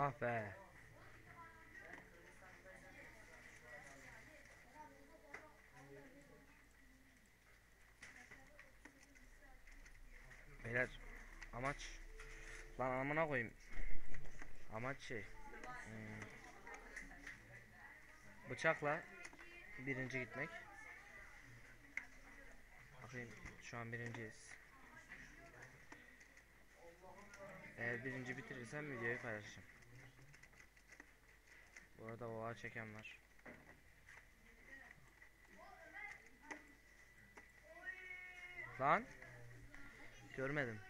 Ah be. Beyler amaç lan amına koyayım. Amaç şey. hmm, bıçakla birinci gitmek. Bakayım şu an birinciyiz. Eğer birinci bitirirsem videoyu paylaşacağım. Bu arada oha çeken var. Lan görmedim.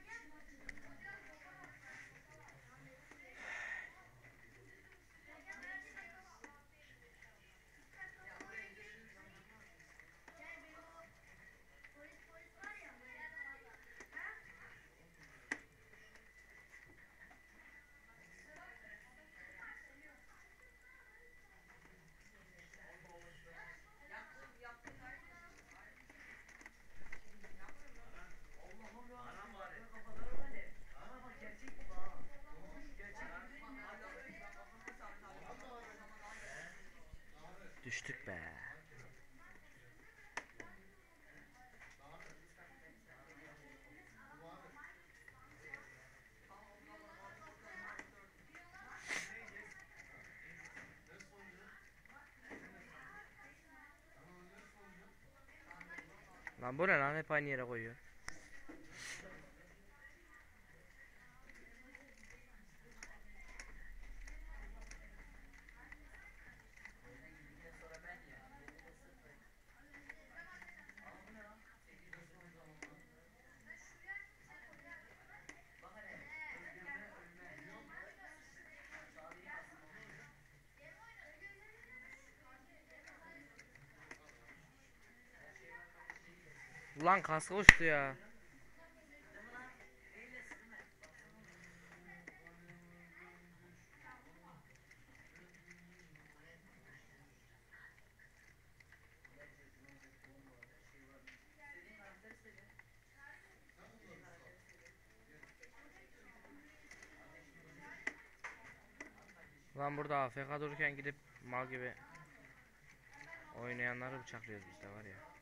Düştük be. Lan bu ne lan hep aynı yere koyuyor. Ulan kaskı uçtu ya. Lan burada AFK dururken gidip mal gibi oynayanları bıçaklıyoruz biz de var ya.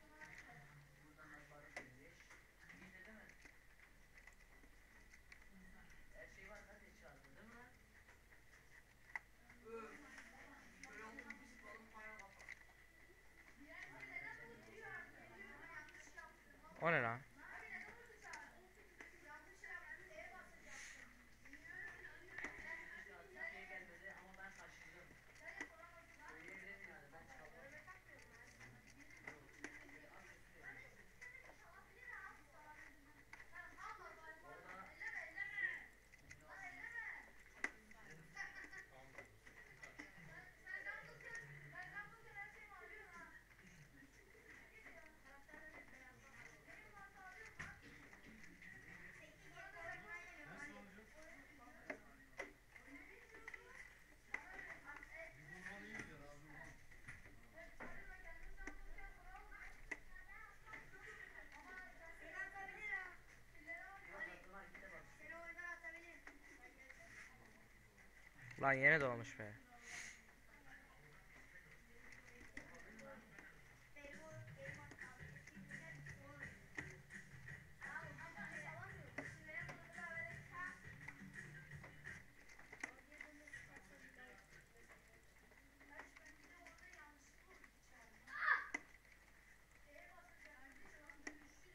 O ne lan? Lan yine doğmuş be.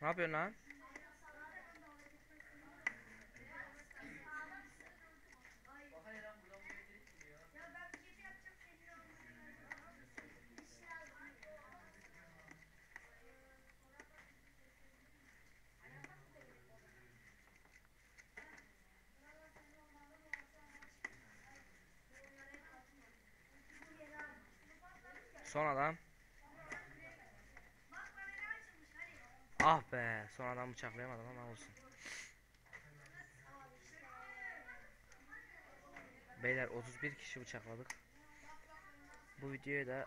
Ne yapıyorsun lan? Son adam. Ah be, son adam bıçaklayamadım ama olsun. Beyler 31 kişi bıçakladık. Bu videoyu da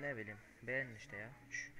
ne bileyim beğenin işte ya. Şş.